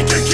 Make it